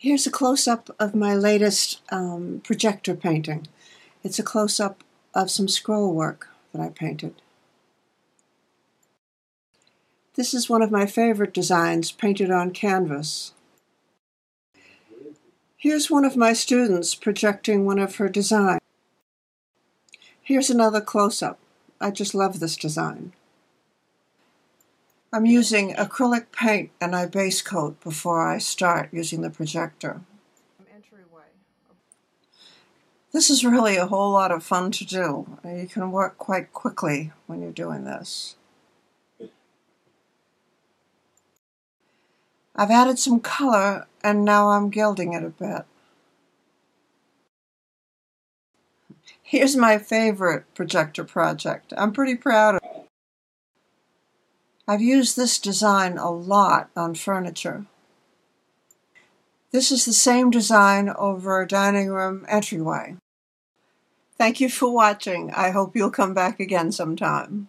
Here's a close-up of my latest um, projector painting. It's a close-up of some scroll work that I painted. This is one of my favorite designs painted on canvas. Here's one of my students projecting one of her designs. Here's another close-up. I just love this design. I'm using acrylic paint and I base coat before I start using the projector. This is really a whole lot of fun to do. You can work quite quickly when you're doing this. I've added some color and now I'm gilding it a bit. Here's my favorite projector project. I'm pretty proud of. I've used this design a lot on furniture. This is the same design over a dining room entryway. Thank you for watching. I hope you'll come back again sometime.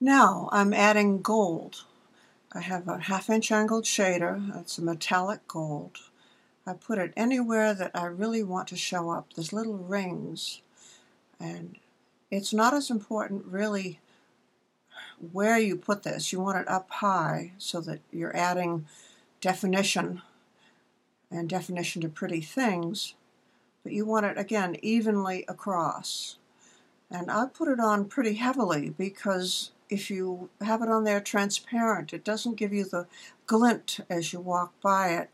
Now I'm adding gold. I have a half inch angled shader. It's a metallic gold. I put it anywhere that I really want to show up. There's little rings. And it's not as important really where you put this. You want it up high so that you're adding definition and definition to pretty things. But you want it, again, evenly across. And I put it on pretty heavily because if you have it on there transparent, it doesn't give you the glint as you walk by it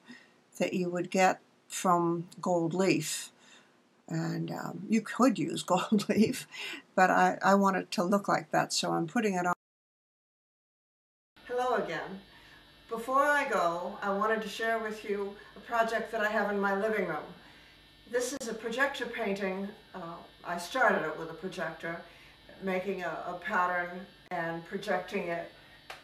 that you would get from gold leaf. And um, you could use gold leaf, but I, I want it to look like that, so I'm putting it on. Hello again. Before I go, I wanted to share with you a project that I have in my living room. This is a projector painting. Uh, I started it with a projector, making a, a pattern and projecting it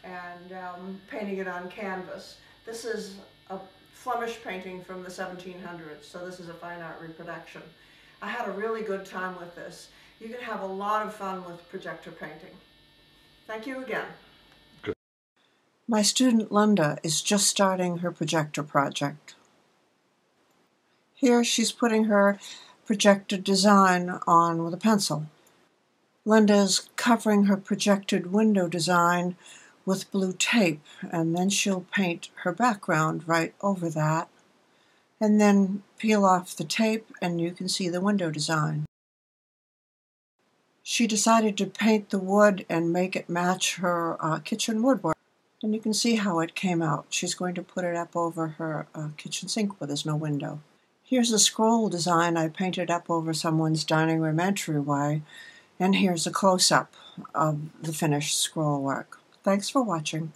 and um, painting it on canvas. This is a Flemish painting from the 1700s, so this is a fine art reproduction. I had a really good time with this. You can have a lot of fun with projector painting. Thank you again. Good. My student Linda is just starting her projector project. Here she's putting her projector design on with a pencil. Linda is covering her projected window design with blue tape, and then she'll paint her background right over that. And then peel off the tape, and you can see the window design. She decided to paint the wood and make it match her uh, kitchen woodwork. And you can see how it came out. She's going to put it up over her uh, kitchen sink where there's no window. Here's a scroll design I painted up over someone's dining room entryway. And here's a close-up of the finished scroll work. Thanks for watching.